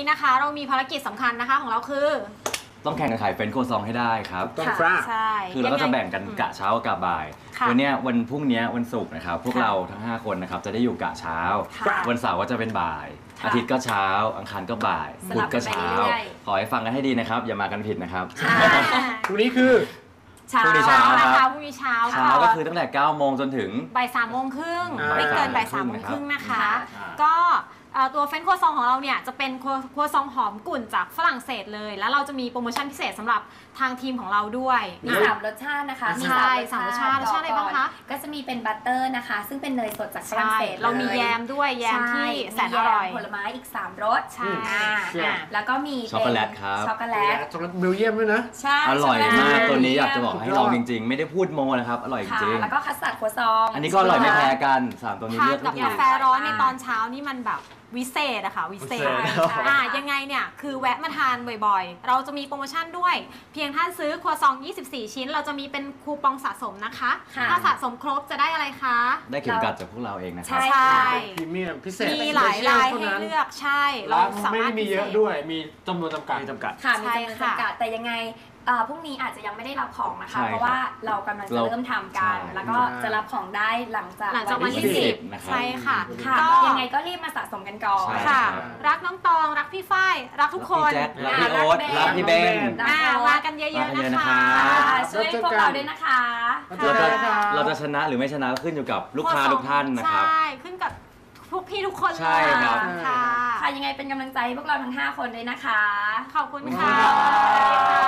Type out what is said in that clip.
นี้นะคะ เรามีภารกิจสำคัญนะคะของเราคือ ต้องแข่งกันขายเฟรนช์โครซองให้ได้ครับ ต้องค่ะ ฟราใช่ คือเราก็จะยังไงแบ่งกันกะเช้ากับบ่าย ค่ะวันเนี้ยวันพรุ่งเนี้ยวันศุกร์นะครับ พวกค่ะเราทั้ง 5 คนนะครับ จะได้อยู่กะเช้า ค่ะวันเสาร์ก็จะเป็นบ่าย ค่ะอาทิตย์ก็เช้า อังคารก็บ่ายสพุลัธบกัก็นไปเช้าเรื่อย ขอให้ฟังกันให้ดีนะครับ อย่ามากันผิดนะครับ อ่าพรุ่งนี้คือ เช้าพรุ่งนี้เช้านะครัคะบ พรุ่งนี้เช้าเช้าก็คือตั้งแต่9โมงจนถึง บ่ายสามโมงครึ่งอ่า ไม่เกินบ่ายสามโมงครึ่งนะคะ ก็เอ่อ ตัว French croissant ของเราเนี่ยจะเป็นครัวครัวซองหอมกรุ่นจากฝรั่งเศสเลย แล้วเราจะมีโปรโมชั่นพิเศษสำหรับทางทีมของเราด้วยมีสามรสชาตินะคะใช่สามรสชาติรสชาติอะไรบ้างคะก็จะมีเป็น butter นะคะ ซึ่งเป็นเนยสดจากฝรั่งใช่เศสเรามีลแยมด้วยแยมที่ใช่แสนอร่อยมีแมผลไม้อีก 3รสใช่อ่าใช่อ่าแล้วก็มีช็อกโกแลตครับช็อกโกแลตช็อกโกแลตเบลเยียมด้วยนะใช่อร่อยช็กโกแลมากตตัวนี้อยากจะบอกให้ลองสุดยอดจริง ๆ ไม่ได้พูดโมนะครับอร่อยจค่ะริงแล้วก็คัสตาร์ดครัวซองๆอันนี้ก็อร่อยไม่แพ้กันสามตัวนี้ทาเลืนอกกับไม่ถูกากแฟร้อนในตอนเช้านี่มันแบบ วิเศษอะค่ะวิเศษวิเศษ อะยังไงเนี่ย คือแวะมาทานบ่อยๆ เราจะมีโปรโมชั่นด้วย เพียงท่านซื้อครัวซอง 24 ชิ้น เราจะมีเป็นคูปองสะสมนะคะ ค่ะ ถ้าสะสมครบจะได้อะไรคะ ได้เข็มกัดจากพวกเราเองนะครับใช่ใช่ พรีเมียมพิเศษมีหลายลายเท่ให้นั้นเลือกใช่ เราร้านสาไม่มารได้ถมีเยอะพิศษด้วย มีจำนวนจำกัด มีจำกัด ค่ะมีใช่จำนวนค่ะ จำกัดแต่ยังไงเอ่อพรุ่งนี้อาจจะยังไม่ได้รับของนะคะ ใช่เพราะว่าเรากำลังจะเราเริ่มทำกัน ใช่ แล้วก็จะรับของได้หลังจากหลังจากวันที่วันที่สิบ10นะครับ ใช่ค่ะค่ะก็ยังไงก็รีบมาสะสมกันก่อน ใช่ ค่ะครับรักน้องตองรักพี่ฝ้ายรักทุกคนรักพี่แจ็ครักอ่าพี่โอ๊ตรัรักกเบนพี่เบน รัก อ่าโอ๊ตมากันเยอะๆมากันเยนะอะนะคะ คะค่ะช่วยพวกเราด้วยนะคะเราจะค่ะเราจะชนะหรือไม่ชนะก็ขึ้นอยู่กับลูกค้าทุกท่านนะครับ ใช่ ขึ้นกับทุกพี่ทุกคนเลยใช่ครับ ค่ะ ค่ะยังไงเป็นกำลังใจให้พวกเราทั้ง 5 คนด้วยนะคะ ขอบคุณขอบค่ะคุณครับ สวัสดีค่ะ